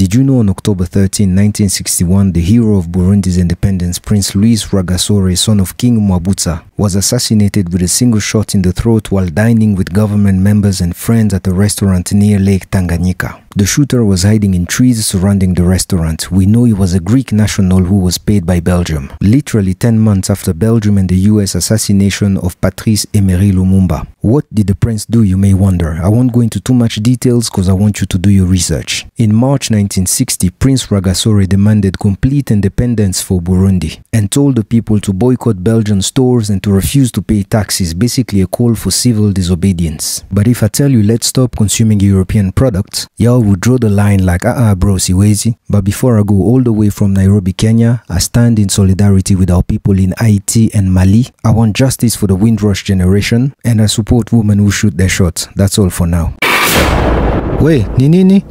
Did you know on October 13, 1961, the hero of Burundi's independence, Prince Louis Rwagasore, son of King Mwambutsa, was assassinated with a single shot in the throat while dining with government members and friends at a restaurant near Lake Tanganyika. The shooter was hiding in trees surrounding the restaurant. We know he was a Greek national who was paid by Belgium. Literally 10 months after Belgium and the US assassination of Patrice Emery Lumumba. What did the prince do, you may wonder? I won't go into too much details because I want you to do your research. In March 1960, Prince Rwagasore demanded complete independence for Burundi and told the people to boycott Belgian stores and to refuse to pay taxes, basically a call for civil disobedience. But if I tell you let's stop consuming European products, y'all would draw the line like, ah, uh-uh, bro, siwezi. But before I go all the way from Nairobi, Kenya, I stand in solidarity with our people in Haiti and Mali. I want justice for the Windrush generation and I support women who shoot their shots. That's all for now. Wait, ni nini?